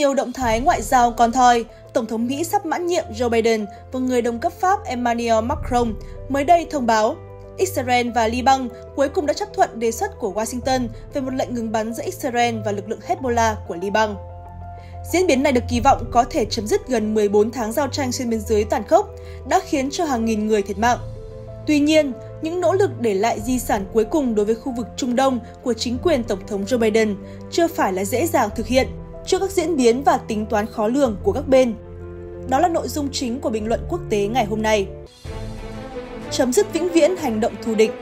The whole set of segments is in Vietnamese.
Nhiều động thái ngoại giao con thoi, Tổng thống Mỹ sắp mãn nhiệm Joe Biden và người đồng cấp Pháp Emmanuel Macron mới đây thông báo Israel và Liban cuối cùng đã chấp thuận đề xuất của Washington về một lệnh ngừng bắn giữa Israel và lực lượng Hezbollah của Liban. Diễn biến này được kỳ vọng có thể chấm dứt gần 14 tháng giao tranh trên biên giới tàn khốc, đã khiến cho hàng nghìn người thiệt mạng. Tuy nhiên, những nỗ lực để lại di sản cuối cùng đối với khu vực Trung Đông của chính quyền Tổng thống Joe Biden chưa phải là dễ dàng thực hiện trước các diễn biến và tính toán khó lường của các bên. Đó là nội dung chính của bình luận quốc tế ngày hôm nay. Chấm dứt vĩnh viễn hành động thù địch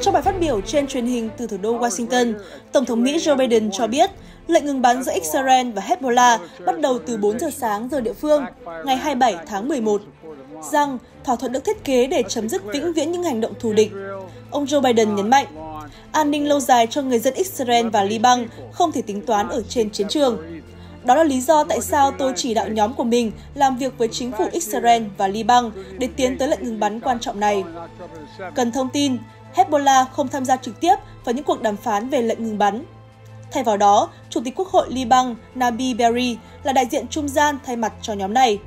Trong bài phát biểu trên truyền hình từ thủ đô Washington, Tổng thống Mỹ Joe Biden cho biết lệnh ngừng bắn giữa Israel và Hezbollah bắt đầu từ 4 giờ sáng giờ địa phương, ngày 27 tháng 11, rằng thỏa thuận được thiết kế để chấm dứt vĩnh viễn những hành động thù địch. Ông Joe Biden nhấn mạnh, an ninh lâu dài cho người dân Israel và Liban không thể tính toán ở trên chiến trường. Đó là lý do tại sao tôi chỉ đạo nhóm của mình làm việc với chính phủ Israel và Liban để tiến tới lệnh ngừng bắn quan trọng này. Cần thông tin, Hezbollah không tham gia trực tiếp vào những cuộc đàm phán về lệnh ngừng bắn. Thay vào đó, Chủ tịch Quốc hội Liban Nabi Berri là đại diện trung gian thay mặt cho nhóm này.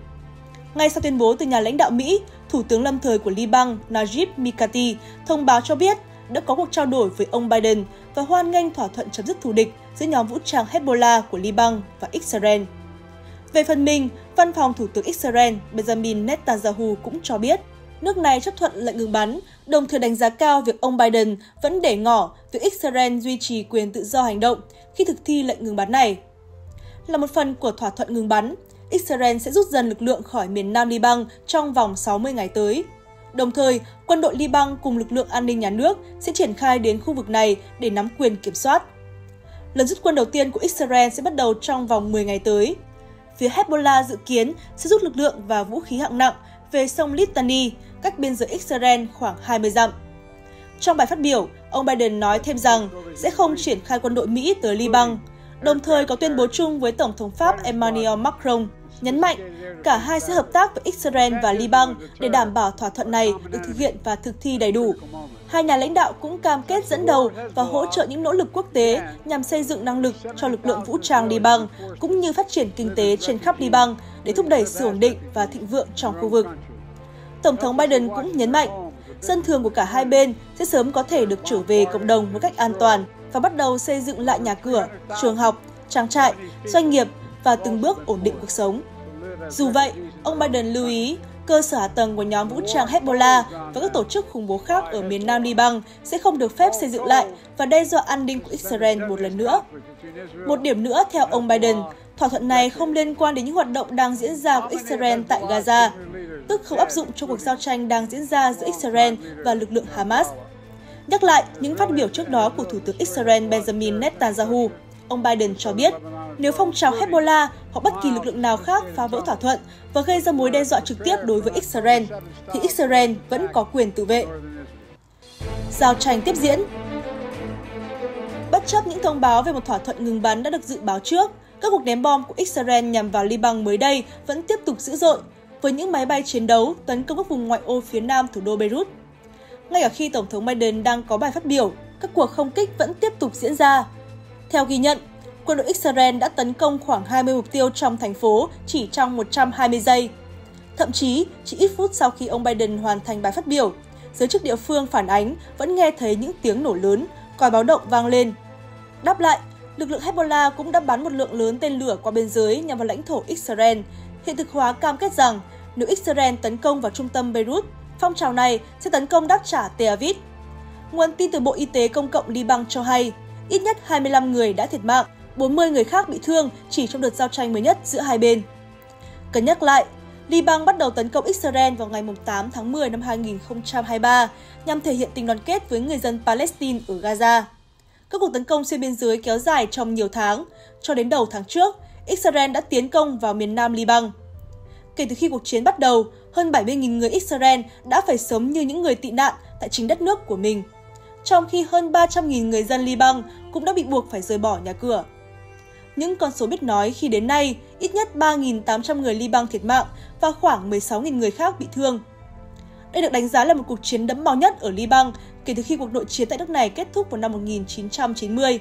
Ngay sau tuyên bố từ nhà lãnh đạo Mỹ, Thủ tướng lâm thời của Liban Najib Mikati thông báo cho biết đã có cuộc trao đổi với ông Biden và hoan nghênh thỏa thuận chấm dứt thù địch giữa nhóm vũ trang Hezbollah của Liban và Israel. Về phần mình, văn phòng Thủ tướng Israel Benjamin Netanyahu cũng cho biết nước này chấp thuận lệnh ngừng bắn, đồng thời đánh giá cao việc ông Biden vẫn để ngỏ việc Israel duy trì quyền tự do hành động khi thực thi lệnh ngừng bắn này. Là một phần của thỏa thuận ngừng bắn, Israel sẽ rút dần lực lượng khỏi miền nam Liban trong vòng 60 ngày tới. Đồng thời, quân đội Liban cùng lực lượng an ninh nhà nước sẽ triển khai đến khu vực này để nắm quyền kiểm soát. Lần rút quân đầu tiên của Israel sẽ bắt đầu trong vòng 10 ngày tới. Phía Hezbollah dự kiến sẽ rút lực lượng và vũ khí hạng nặng về sông Litani, cách biên giới Israel khoảng 20 dặm. Trong bài phát biểu, ông Biden nói thêm rằng sẽ không triển khai quân đội Mỹ tới Liban, đồng thời có tuyên bố chung với Tổng thống Pháp Emmanuel Macron nhấn mạnh cả hai sẽ hợp tác với Israel và Liban để đảm bảo thỏa thuận này được thực hiện và thực thi đầy đủ. Hai nhà lãnh đạo cũng cam kết dẫn đầu và hỗ trợ những nỗ lực quốc tế nhằm xây dựng năng lực cho lực lượng vũ trang Liban, cũng như phát triển kinh tế trên khắp Liban để thúc đẩy sự ổn định và thịnh vượng trong khu vực. Tổng thống Biden cũng nhấn mạnh, dân thường của cả hai bên sẽ sớm có thể được trở về cộng đồng một cách an toàn và bắt đầu xây dựng lại nhà cửa, trường học, trang trại, doanh nghiệp và từng bước ổn định cuộc sống. Dù vậy, ông Biden lưu ý cơ sở hạ tầng của nhóm vũ trang Hezbollah và các tổ chức khủng bố khác ở miền nam Liban sẽ không được phép xây dựng lại và đe dọa an ninh của Israel một lần nữa. Một điểm nữa, theo ông Biden, thỏa thuận này không liên quan đến những hoạt động đang diễn ra của Israel tại Gaza, tức không áp dụng cho cuộc giao tranh đang diễn ra giữa Israel và lực lượng Hamas. Nhắc lại những phát biểu trước đó của Thủ tướng Israel Benjamin Netanyahu, ông Biden cho biết nếu phong trào Hezbollah hoặc bất kỳ lực lượng nào khác phá vỡ thỏa thuận và gây ra mối đe dọa trực tiếp đối với Israel, thì Israel vẫn có quyền tự vệ. Giao tranh tiếp diễn Bất chấp những thông báo về một thỏa thuận ngừng bắn đã được dự báo trước, các cuộc ném bom của Israel nhằm vào Liban mới đây vẫn tiếp tục dữ dội, với những máy bay chiến đấu tấn công các vùng ngoại ô phía nam thủ đô Beirut. Ngay cả khi Tổng thống Biden đang có bài phát biểu, các cuộc không kích vẫn tiếp tục diễn ra. Theo ghi nhận, quân đội Israel đã tấn công khoảng 20 mục tiêu trong thành phố chỉ trong 120 giây. Thậm chí, chỉ ít phút sau khi ông Biden hoàn thành bài phát biểu, giới chức địa phương phản ánh vẫn nghe thấy những tiếng nổ lớn, còi báo động vang lên. Đáp lại, lực lượng Hezbollah cũng đã bắn một lượng lớn tên lửa qua biên giới nhằm vào lãnh thổ Israel, hiện thực hóa cam kết rằng nếu Israel tấn công vào trung tâm Beirut, phong trào này sẽ tấn công đáp trả Tel Aviv. Nguồn tin từ Bộ Y tế Công cộng Liban cho hay, ít nhất 25 người đã thiệt mạng 40 người khác bị thương chỉ trong đợt giao tranh mới nhất giữa hai bên. Cần nhắc lại, Liban bắt đầu tấn công Israel vào ngày 8 tháng 10 năm 2023 nhằm thể hiện tình đoàn kết với người dân Palestine ở Gaza. Các cuộc tấn công xuyên biên giới kéo dài trong nhiều tháng, cho đến đầu tháng trước, Israel đã tiến công vào miền nam Liban. Kể từ khi cuộc chiến bắt đầu, hơn 70.000 người Israel đã phải sống như những người tị nạn tại chính đất nước của mình, trong khi hơn 300.000 người dân Liban cũng đã bị buộc phải rời bỏ nhà cửa. Những con số biết nói khi đến nay, ít nhất 3.800 người Liban thiệt mạng và khoảng 16.000 người khác bị thương. Đây được đánh giá là một cuộc chiến đẫm máu nhất ở Liban kể từ khi cuộc nội chiến tại nước này kết thúc vào năm 1990.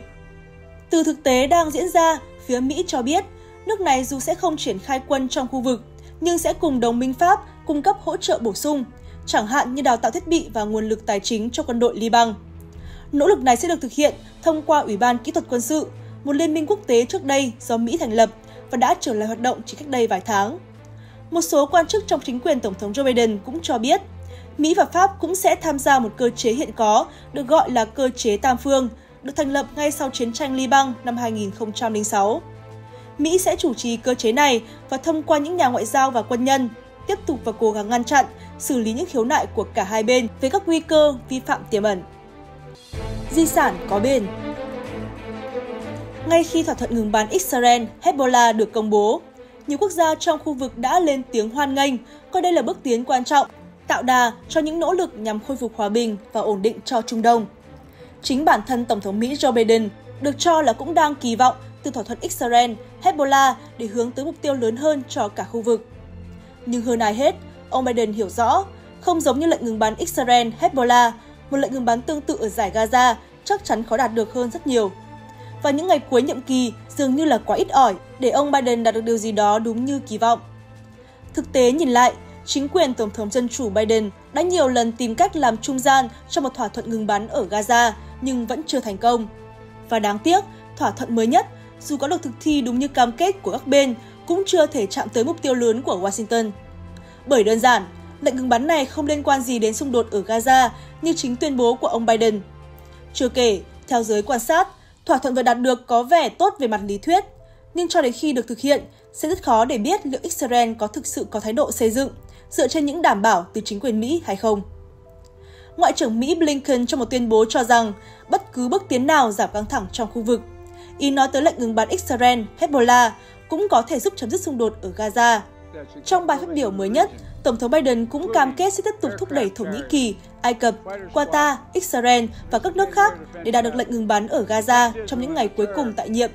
Từ thực tế đang diễn ra, phía Mỹ cho biết nước này dù sẽ không triển khai quân trong khu vực, nhưng sẽ cùng đồng minh Pháp cung cấp hỗ trợ bổ sung, chẳng hạn như đào tạo thiết bị và nguồn lực tài chính cho quân đội Liban. Nỗ lực này sẽ được thực hiện thông qua Ủy ban Kỹ thuật Quân sự, một liên minh quốc tế trước đây do Mỹ thành lập và đã trở lại hoạt động chỉ cách đây vài tháng. Một số quan chức trong chính quyền Tổng thống Joe Biden cũng cho biết, Mỹ và Pháp cũng sẽ tham gia một cơ chế hiện có được gọi là cơ chế tam phương, được thành lập ngay sau chiến tranh Liban năm 2006. Mỹ sẽ chủ trì cơ chế này và thông qua những nhà ngoại giao và quân nhân, tiếp tục và cố gắng ngăn chặn, xử lý những khiếu nại của cả hai bên về các nguy cơ vi phạm tiềm ẩn. Di sản có bền ngay khi thỏa thuận ngừng bắn Israel-Hezbollah được công bố, nhiều quốc gia trong khu vực đã lên tiếng hoan nghênh, coi đây là bước tiến quan trọng, tạo đà cho những nỗ lực nhằm khôi phục hòa bình và ổn định cho Trung Đông. Chính bản thân Tổng thống Mỹ Joe Biden được cho là cũng đang kỳ vọng từ thỏa thuận Israel, Hezbollah để hướng tới mục tiêu lớn hơn cho cả khu vực. Nhưng hơn ai hết, ông Biden hiểu rõ, không giống như lệnh ngừng bắn Israel, Hezbollah, một lệnh ngừng bắn tương tự ở giải Gaza chắc chắn khó đạt được hơn rất nhiều. Và những ngày cuối nhiệm kỳ dường như là quá ít ỏi để ông Biden đạt được điều gì đó đúng như kỳ vọng. Thực tế nhìn lại, chính quyền Tổng thống Dân chủ Biden đã nhiều lần tìm cách làm trung gian cho một thỏa thuận ngừng bắn ở Gaza nhưng vẫn chưa thành công. Và đáng tiếc, thỏa thuận mới nhất, dù có được thực thi đúng như cam kết của các bên, cũng chưa thể chạm tới mục tiêu lớn của Washington. Bởi đơn giản, lệnh ngừng bắn này không liên quan gì đến xung đột ở Gaza như chính tuyên bố của ông Biden. Chưa kể, theo giới quan sát, thỏa thuận vừa đạt được có vẻ tốt về mặt lý thuyết, nhưng cho đến khi được thực hiện, sẽ rất khó để biết liệu Israel có thực sự có thái độ xây dựng, dựa trên những đảm bảo từ chính quyền Mỹ hay không. Ngoại trưởng Mỹ Blinken trong một tuyên bố cho rằng bất cứ bước tiến nào giảm căng thẳng trong khu vực. Ý nói tới lệnh ngừng bắn Israel, Hezbollah cũng có thể giúp chấm dứt xung đột ở Gaza. Trong bài phát biểu mới nhất, Tổng thống Biden cũng cam kết sẽ tiếp tục thúc đẩy Thổ Nhĩ Kỳ, Ai Cập, Qatar, Israel và các nước khác để đạt được lệnh ngừng bắn ở Gaza trong những ngày cuối cùng tại nhiệm.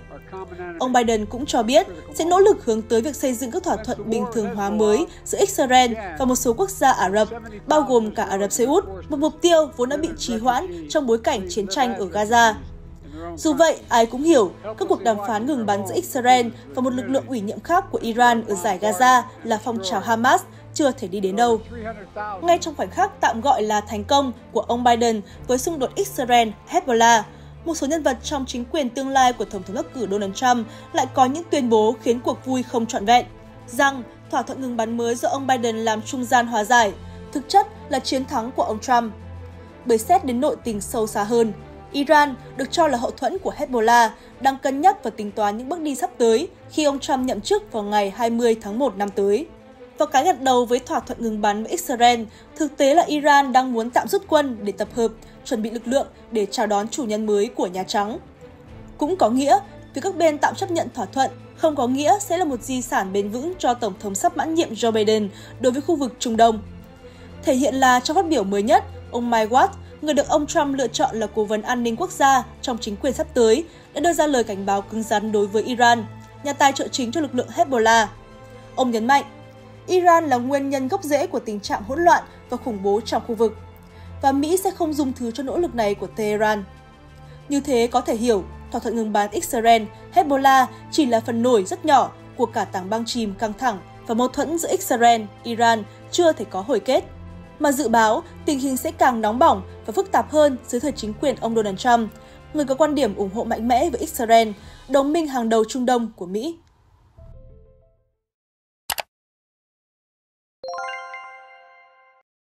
Ông Biden cũng cho biết sẽ nỗ lực hướng tới việc xây dựng các thỏa thuận bình thường hóa mới giữa Israel và một số quốc gia Ả Rập, bao gồm cả Ả Rập Xê Út, một mục tiêu vốn đã bị trì hoãn trong bối cảnh chiến tranh ở Gaza. Dù vậy, ai cũng hiểu các cuộc đàm phán ngừng bắn giữa Israel và một lực lượng ủy nhiệm khác của Iran ở giải Gaza là phong trào Hamas chưa thể đi đến đâu. Ngay trong khoảnh khắc tạm gọi là thành công của ông Biden với xung đột Israel-Hezbollah, một số nhân vật trong chính quyền tương lai của Tổng thống đắc cử Donald Trump lại có những tuyên bố khiến cuộc vui không trọn vẹn, rằng thỏa thuận ngừng bắn mới do ông Biden làm trung gian hòa giải, thực chất là chiến thắng của ông Trump. Bởi xét đến nội tình sâu xa hơn, Iran được cho là hậu thuẫn của Hezbollah đang cân nhắc và tính toán những bước đi sắp tới khi ông Trump nhậm chức vào ngày 20 tháng 1 năm tới. Và cái gật đầu với thỏa thuận ngừng bắn với Israel, thực tế là Iran đang muốn tạm rút quân để tập hợp, chuẩn bị lực lượng để chào đón chủ nhân mới của Nhà Trắng. Cũng có nghĩa, việc các bên tạm chấp nhận thỏa thuận không có nghĩa sẽ là một di sản bền vững cho Tổng thống sắp mãn nhiệm Joe Biden đối với khu vực Trung Đông. Thể hiện là trong phát biểu mới nhất, ông Mike Watt, người được ông Trump lựa chọn là cố vấn an ninh quốc gia trong chính quyền sắp tới, đã đưa ra lời cảnh báo cứng rắn đối với Iran, nhà tài trợ chính cho lực lượng Hezbollah. Ông nhấn mạnh, Iran là nguyên nhân gốc rễ của tình trạng hỗn loạn và khủng bố trong khu vực, và Mỹ sẽ không dùng thứ cho nỗ lực này của Tehran. Như thế có thể hiểu, thỏa thuận ngừng bắn Israel, Hezbollah chỉ là phần nổi rất nhỏ của cả tảng băng chìm căng thẳng và mâu thuẫn giữa Israel, Iran chưa thể có hồi kết. Mà dự báo tình hình sẽ càng nóng bỏng và phức tạp hơn dưới thời chính quyền ông Donald Trump, người có quan điểm ủng hộ mạnh mẽ với Israel, đồng minh hàng đầu Trung Đông của Mỹ.